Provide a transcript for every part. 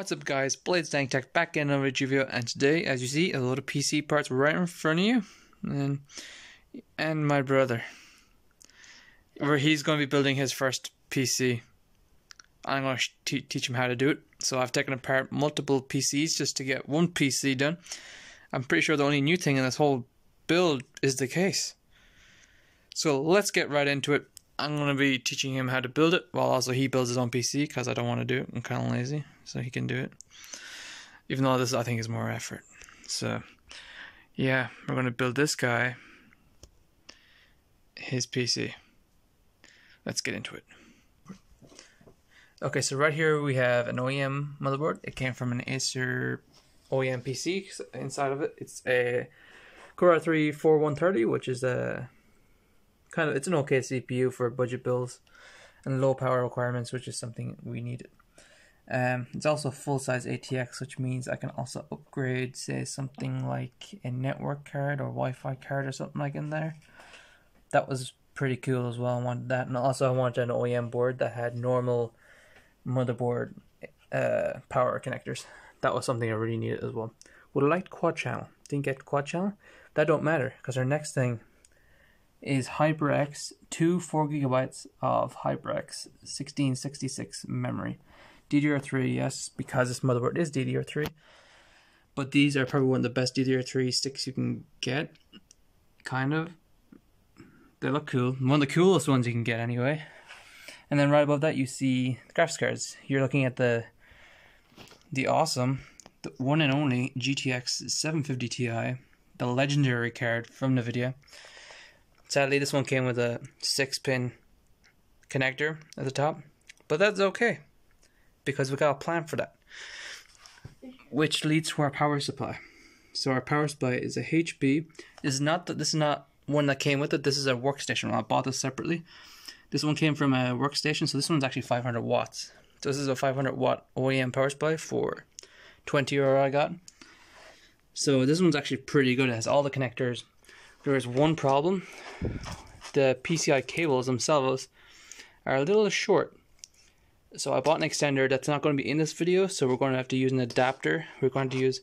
What's up guys, Blade's Dank Tech back in another video and today as you see a lot of PC parts right in front of you and and my brother where he's going to be building his first PC. I'm going to teach him how to do it. So I've taken apart multiple PCs just to get one PC done. I'm pretty sure the only new thing in this whole build is the case. So let's get right into it. I'm going to be teaching him how to build it while also he builds his own PC because I don't want to do it. I'm kind of lazy, so he can do it. Even though this I think is more effort. So, yeah, we're going to build this guy his PC. Let's get into it. Okay, so right here we have an OEM motherboard. It came from an Acer OEM PC. Inside of it, it's a Core i3 4130, which is a kind of it's an okay CPU for budget bills and low power requirements, which is something we needed. Um, it's also full size ATX, which means I can also upgrade, say, something like a network card or Wi Fi card or something like in there. That was pretty cool as well. I wanted that, and also I wanted an OEM board that had normal motherboard uh, power connectors. That was something I really needed as well. Would have liked quad channel. Didn't get quad channel. That don't matter because our next thing is HyperX, two 4 gigabytes of HyperX 1666 memory. DDR3, yes, because this motherboard is DDR3. But these are probably one of the best DDR3 sticks you can get. Kind of. They look cool. One of the coolest ones you can get, anyway. And then right above that, you see the graphics cards. You're looking at the the awesome, the one and only GTX 750 Ti, the legendary card from NVIDIA. Sadly, this one came with a 6-pin connector at the top, but that's okay because we got a plan for that. Which leads to our power supply. So our power supply is a HP. This is not that this is not one that came with it. This is a workstation. I bought this separately. This one came from a workstation, so this one's actually 500 watts. So this is a 500 watt OEM power supply for 20 euro I got. So this one's actually pretty good. It has all the connectors, there is one problem. The PCI cables themselves are a little short. So I bought an extender that's not going to be in this video, so we're going to have to use an adapter. We're going to use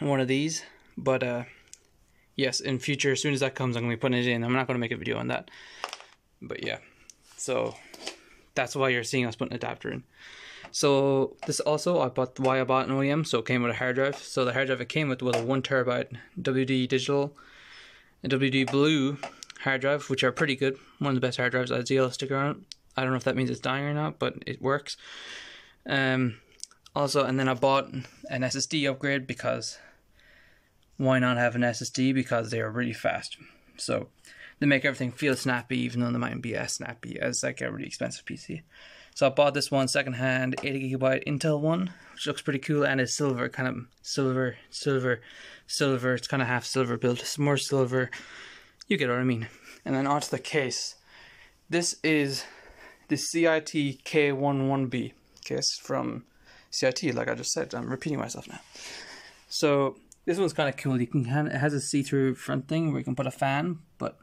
one of these, but uh, yes, in future, as soon as that comes, I'm going to be putting it in. I'm not going to make a video on that, but yeah. So that's why you're seeing us put an adapter in. So this also I bought why I bought an OEM, so it came with a hard drive. So the hard drive it came with was a one terabyte WD digital WD Blue hard drive, which are pretty good. One of the best hard drives. I had ZL sticker on it. I don't know if that means it's dying or not, but it works. Um, also, and then I bought an SSD upgrade because why not have an SSD? Because they are really fast. So they make everything feel snappy, even though they mightn't be as snappy as like a really expensive PC. So I bought this one secondhand, 80 gigabyte Intel one, which looks pretty cool and is silver, kind of silver, silver, silver. It's kind of half silver built. It's more silver. You get what I mean. And then onto the case. This is the CIT K11B case from CIT, like I just said. I'm repeating myself now. So this one's kind of cool. You can it has a see-through front thing where you can put a fan, but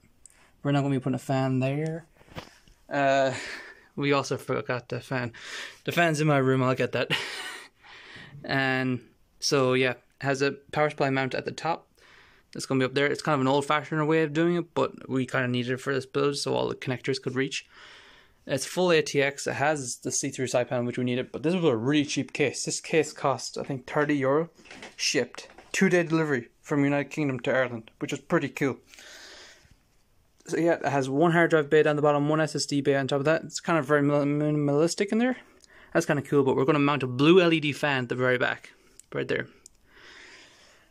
we're not going to be putting a fan there. Uh, we also forgot the fan. The fan's in my room. I'll get that. and so yeah, has a power supply mount at the top. It's going to be up there. It's kind of an old-fashioned way of doing it, but we kind of needed it for this build so all the connectors could reach. It's full ATX. It has the see-through side panel, which we needed, but this was a really cheap case. This case cost, I think, 30 euro, shipped, two-day delivery from United Kingdom to Ireland, which is pretty cool. So yeah, it has one hard drive bay down the bottom, one SSD bay on top of that. It's kind of very minimalistic in there. That's kind of cool, but we're going to mount a blue LED fan at the very back, right there.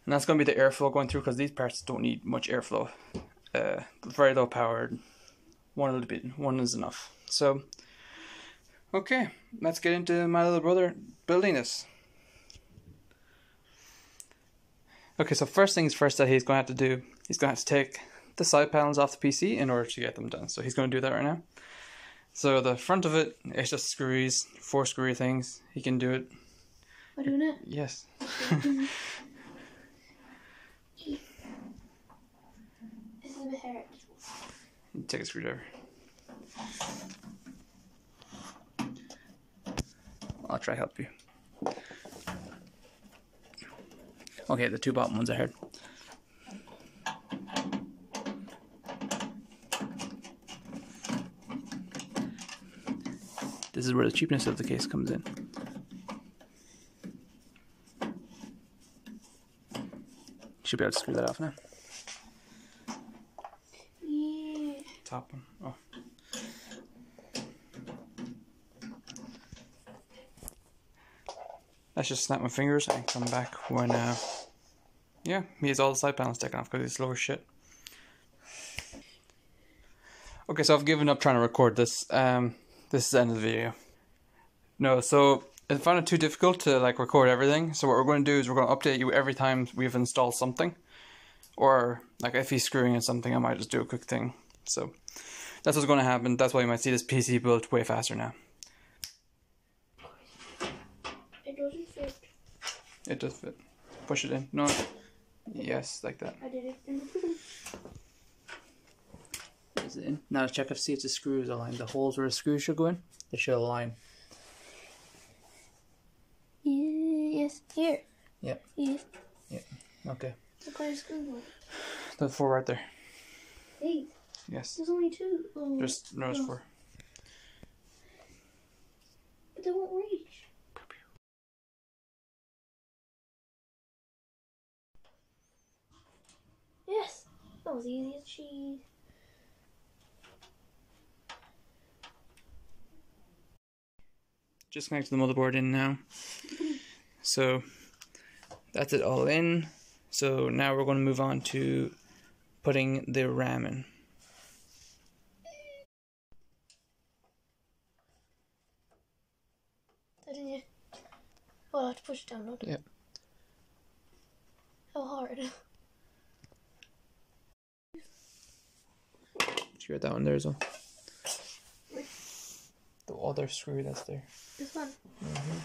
And that's going to be the airflow going through because these parts don't need much airflow. Uh, very low powered. One little bit, one is enough. So, okay, let's get into my little brother building this. Okay, so first things first that he's going to have to do, he's going to have to take the side panels off the PC in order to get them done. So he's going to do that right now. So the front of it, it's just screws, four screwy things. He can do it. We're doing it? Yes. Take a screwdriver. I'll try help you. Okay, the two bottom ones I heard. This is where the cheapness of the case comes in. Should be able to screw that off now. Yeah. Top one. Oh. Let's just snap my fingers and come back when, uh, yeah, he has all the side panels taken off because he's slow as shit. Okay, so I've given up trying to record this. Um, this is the end of the video. No, so I found it too difficult to like record everything. So what we're going to do is we're going to update you every time we've installed something, or like if he's screwing in something, I might just do a quick thing. So that's what's going to happen. That's why you might see this PC built way faster now. It doesn't fit. It does fit. Push it in. No. Yes, like that. I did it in the beginning. Is it in? Now let's check if see if the screws align. The holes where the screws should go in, they should align. Yes. Here. Yep. Yes. Okay. What kind of screw one? The four right there. Eight. Yes. There's only two. Oh. Just no, it's Oh. four. But they won't reach. Yes. That was easy as cheese. Just connect the motherboard in now. So that's it all in. So now we're going to move on to putting the RAM in. Didn't you? Well, I have to push it down, don't Yep. How hard? Did you get that one there as well? The other screw that's there. This one. Mm-hmm.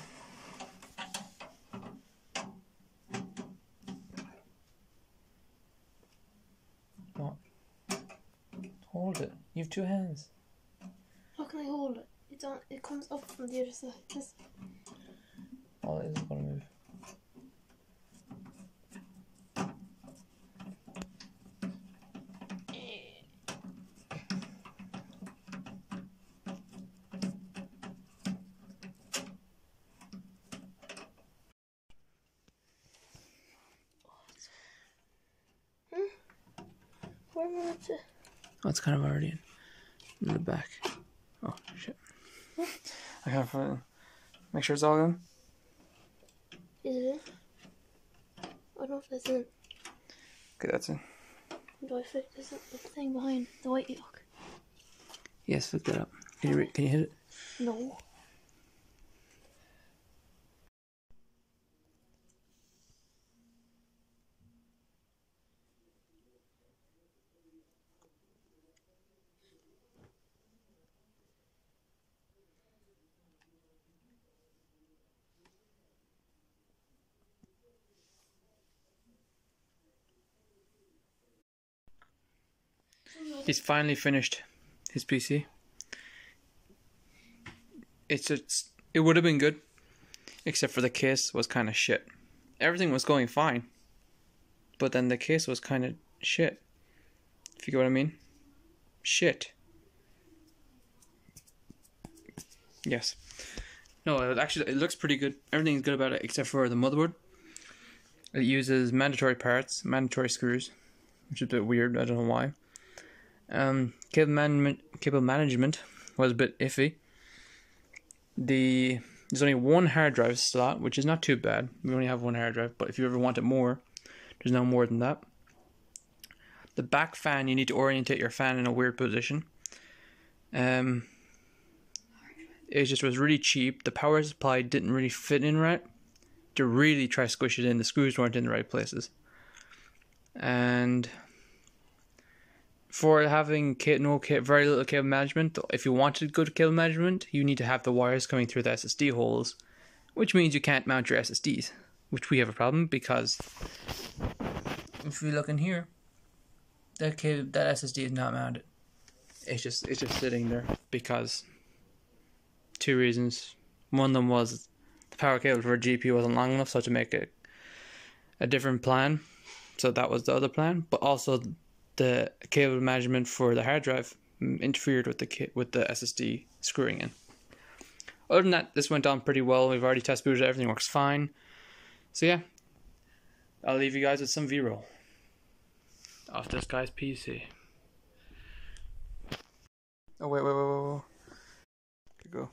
What? Hold it. You have two hands. How can I hold it? It's on. It comes up from the other side. This. Oh, it isn't going to move. Where am I meant to? Oh, it's kind of already in. In the back. Oh, shit. I gotta put. Make sure it's all in. Is it in? I don't know if that's in. Okay, that's in. Do I fit this up the thing behind the white yoke? Yes, flip that up. Can you, re- can you hit it? No. He's finally finished his PC. It's just, it would have been good, except for the case was kind of shit. Everything was going fine, but then the case was kind of shit. If you get what I mean? Shit. Yes. No, it actually it looks pretty good. Everything's good about it except for the motherboard. It uses mandatory parts, mandatory screws, which is a bit weird. I don't know why. Um, cable management, cable management was a bit iffy. The there's only one hard drive slot, which is not too bad. We only have one hard drive, but if you ever wanted more, there's no more than that. The back fan, you need to orientate your fan in a weird position. Um, it just was really cheap. The power supply didn't really fit in right. To really try squish it in, the screws weren't in the right places. And for having ca- no very little cable management, if you wanted good cable management, you need to have the wires coming through the SSD holes, which means you can't mount your SSDs, which we have a problem because if we look in here, that cable, that SSD is not mounted. It's just it's just sitting there because two reasons. One of them was the power cable for a GPU wasn't long enough, so to make a a different plan. So that was the other plan, but also the cable management for the hard drive mm, interfered with the with the SSD screwing in. Other than that, this went on pretty well. We've already test booted everything works fine. So yeah, I'll leave you guys with some B-roll off this guy's PC. Oh wait, wait, wait, wait, wait. Could go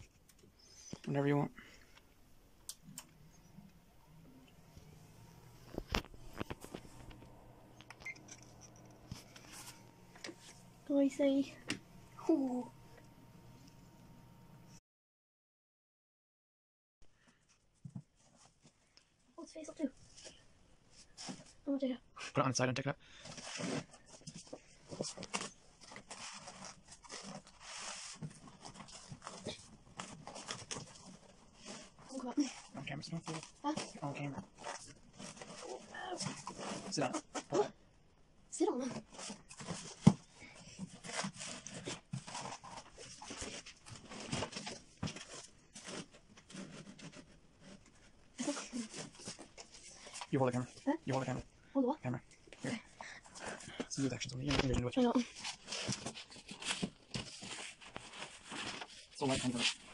whenever you want. I say? Ooh. What's face up to? Oh dear. Put it on the side and take it out. Oh. On camera, sit Huh? On camera. Sit down. Sit on them. You hold the camera. Huh? You hold the camera. Hold the what? Camera. Here. Smooth actions on the fingers into it. I know. So light comes out.